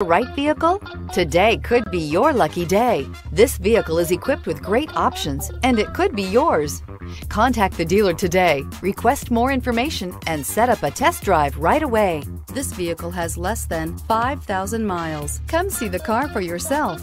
The right vehicle? Today could be your lucky day. This vehicle is equipped with great options and it could be yours. Contact the dealer today, request more information, and set up a test drive right away. This vehicle has less than 5,000 miles. Come see the car for yourself.